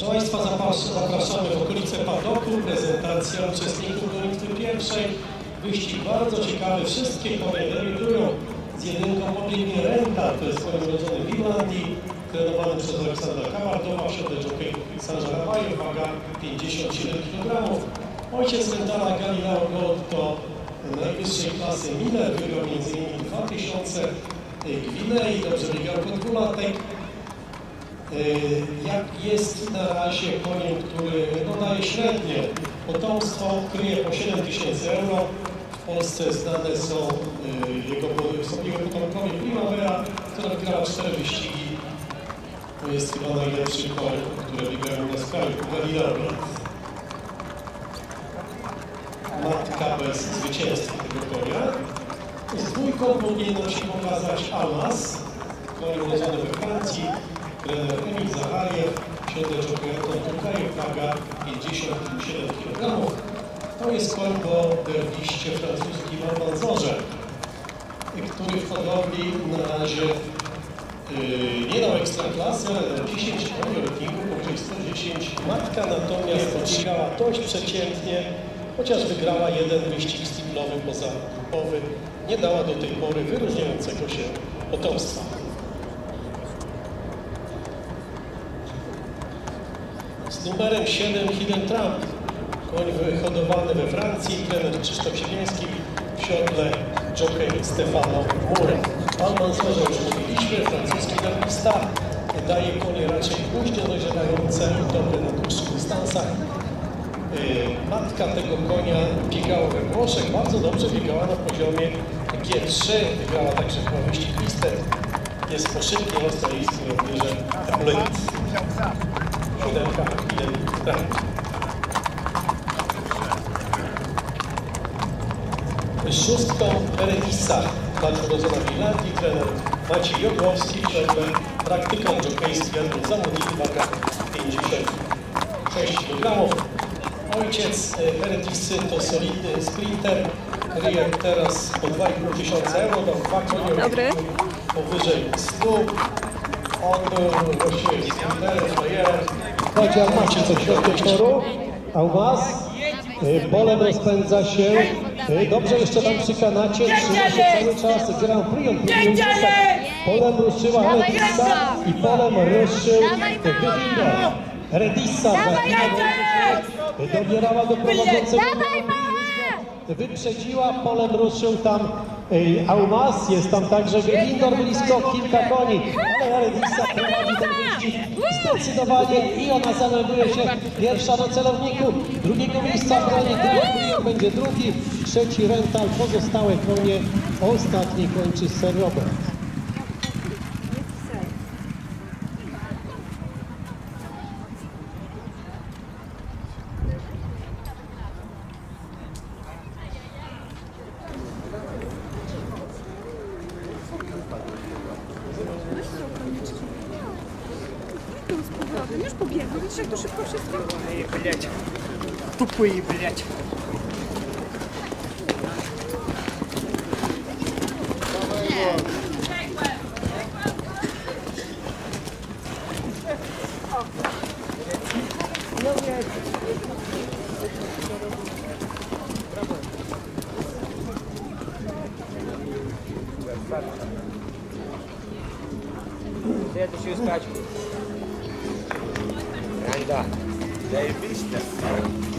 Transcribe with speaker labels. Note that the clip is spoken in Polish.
Speaker 1: Proszę Państwa, zapraszamy w okolice Padoku, prezentacja uczestników gonitwy pierwszej. Wyścig bardzo ciekawy, wszystkie konie debiutują z jedynką pobiegnie Rental, to jest koń urodzony w Irlandii, trenowany przez Aleksandra Kamardowa, w środek jockey Sandra Rabajew, waga 57 kg. Ojciec Rentala Galileo Gold to najwyższej klasy Miller, wygrał m.in. 2000 Gwinei, dobrze biegał po dwulatek. Y, jak jest na razie koniem, który no, średnie potomstwo, kryje po 7 tysięcy euro. W Polsce znane są y, jego, potomkowie Primavera, która wygrała 4 wyścigi. To jest chyba najlepszy koń, który biegają na skraju, Galileo. Matka bez zwycięstwa tego konia. Z dwójką powinien nam się pokazać Almas, koń urodzony we Francji, trener Emil Zachariew, środek Anton Turkajew, waga 57 kg. To jest koń po derwiście francuskim Almanzorze, który w hodowli na razie yy, nie dał ekstraklasy, ale dał 10 koni o ratingu powyżej 110. Matka natomiast podbiegała dość przeciętnie, chociaż wygrała jeden wyścig singlowy pozakupowy, nie dała do tej pory wyróżniającego się potomstwa. Z numerem 7 Hidden Trump, koń wyhodowany we Francji, trener Krzysztof Siemiński, w siodle jockey Stefano Mura. Almanzorze już mówiliśmy, francuski narwista, daje konie raczej późno dojrzewające i dobre na dłuższych dystansach. Yy, Matka tego konia biegała we Włoszech, bardzo dobrze biegała na poziomie G3, wygrała także chyba wyścig listem. Jest po szybkim australijskim odbierze tablet. Siódemka, jeden, tak. Szóstką Berenisa, nadrodzona w Irlandii, trener Maciej Jodłowski, przed praktyką jokejstwa zawodnik waga 56 kg. Ojciec e, Beretisy to solidny sprinter, kryje teraz po 2,5 tysiąca euro, dał dwa konie powyżej 100. On był właściwie sprinterem, frajerem. Chodzi macie coś środek toru, a u Was? Y, Polem rozpędza się. Y, Dobrze jeszcze tam przy kanacie, trzyma się cały czas Grand Prix. Polem ruszyła Redissa i polem ruszył Wywindo. Redissa dobierała do prowadzącego. Wyprzedziła, polem ruszył tam y, Aumas, jest tam także Gryffindor blisko, kilka koni, ale Redissa prowadzi ten wyścig zdecydowanie i ona zamelduje się. Pierwsza na celowniku, drugiego miejsca broni, Gryffindor będzie drugi, trzeci Rental, pozostałe konie, ostatni kończy Sir Robert.
Speaker 2: Biegną z powrotem, już pobiegną, widzisz jak to szybko wszystko?
Speaker 3: Ej, blядь. Тупые, блядь. Следующую скачку. da E aí, vista?